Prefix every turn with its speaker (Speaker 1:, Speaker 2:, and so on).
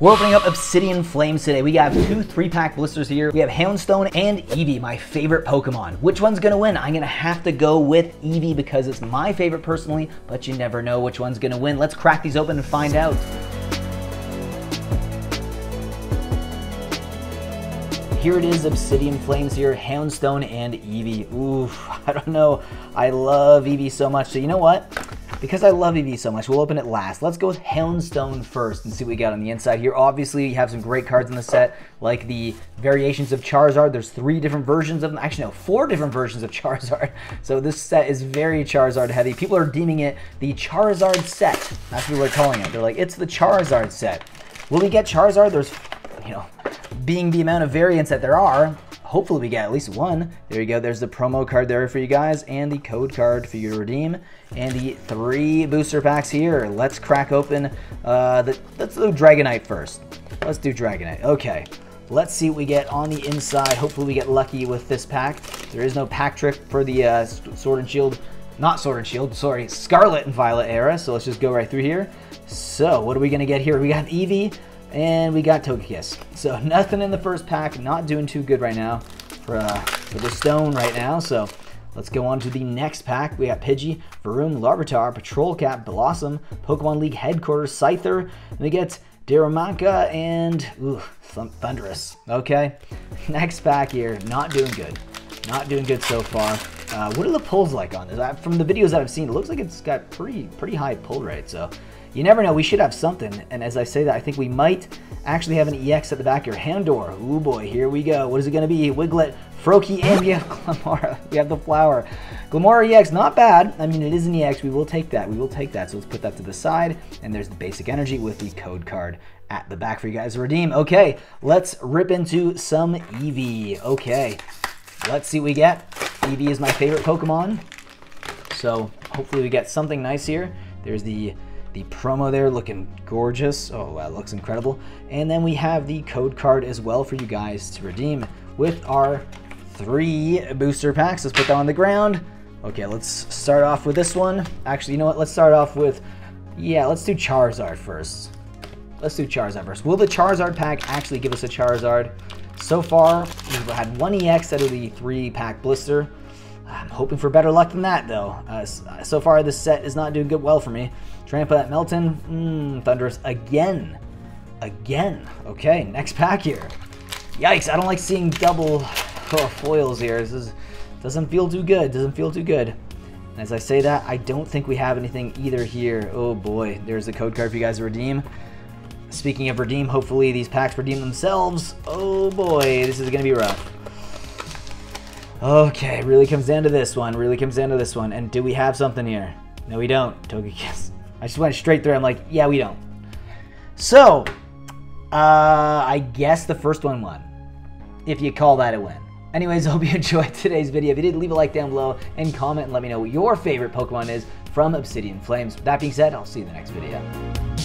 Speaker 1: We're opening up Obsidian Flames today. We have two three-pack blisters here. We have Houndstone and Eevee, my favorite Pokemon. Which one's gonna win? I'm gonna have to go with Eevee because it's my favorite personally, but you never know which one's gonna win. Let's crack these open and find out. here it is, Obsidian Flames here, Houndstone and Eevee. Oof, I don't know. I love Eevee so much. So you know what? Because I love Eevee so much, we'll open it last. Let's go with Houndstone first and see what we got on the inside here. Obviously, you have some great cards in the set, like the variations of Charizard. There's three different versions of them. Actually, no, four different versions of Charizard. So this set is very Charizard heavy. People are deeming it the Charizard set. That's what we're calling it. They're like, it's the Charizard set. Will we get Charizard? There's, you know, being the amount of variants that there are, hopefully we get at least one. There you go. There's the promo card there for you guys and the code card for you to redeem. And the three booster packs here. Let's crack open uh, the, let's do Dragonite first. Let's do Dragonite. Okay. Let's see what we get on the inside. Hopefully we get lucky with this pack. There is no pack trick for the uh, Sword and Shield. Not Sword and Shield, sorry. Scarlet and Violet era. So let's just go right through here. So what are we to get here? We got Eevee. And we got Togekiss. So nothing in the first pack. Not doing too good right now for, uh, for the stone right now. So let's go on to the next pack. We got Pidgey, Varoom, Larvitar, Patrol Cat, Blossom, Pokemon League Headquarters, Scyther. And we get Darumaka and ooh. Okay. Next pack here. Not doing good. Not doing good so far. Uh, what are the pulls like on this? from the videos that I've seen, it looks like it's got pretty pretty high pull rate. So you never know. We should have something. And as I say that, I think we might actually have an EX at the back here. Houndour. Oh boy, here we go. What is it going to be? Wiglett, Froakie, and we have Glimmora. We have the flower. Glimmora EX, not bad. I mean, it is an EX. We will take that. We will take that. So let's put that to the side. And there's the basic energy with the code card at the back for you guys to redeem. Okay, let's rip into some Eevee. Okay, let's see what we get. Eevee is my favorite Pokemon. So hopefully we get something nice here. There's the the promo there looking gorgeous. Oh, that looks incredible. And then we have the code card as well for you guys to redeem with our three booster packs. Let's put that on the ground. Okay, let's start off with this one. Actually, you know what? Let's start off with, yeah, let's do Charizard first. Let's do Charizard first. Will the Charizard pack actually give us a Charizard? So far, we've had one EX out of the three pack blister. I'm hoping for better luck than that, though. Uh, so far, this set is not doing good well for me. Trampa Meltan, mm, Thundurus again. Again. Okay, next pack here. Yikes, I don't like seeing double oh, foils here. This is, doesn't feel too good. Doesn't feel too good. And as I say that, I don't think we have anything either here. Oh boy, there's the code card for you guys to redeem. Speaking of redeem, hopefully these packs redeem themselves. Oh boy, this is going to be rough. Okay, really comes down to this one. Really comes down to this one. And do we have something here? No, we don't. Togekiss. I just went straight through. I'm like, yeah, we don't. So, uh, I guess the first one won. If you call that a win. Anyways, I hope you enjoyed today's video. If you did, leave a like down below and comment and let me know what your favorite Pokemon is from Obsidian Flames. That being said, I'll see you in the next video.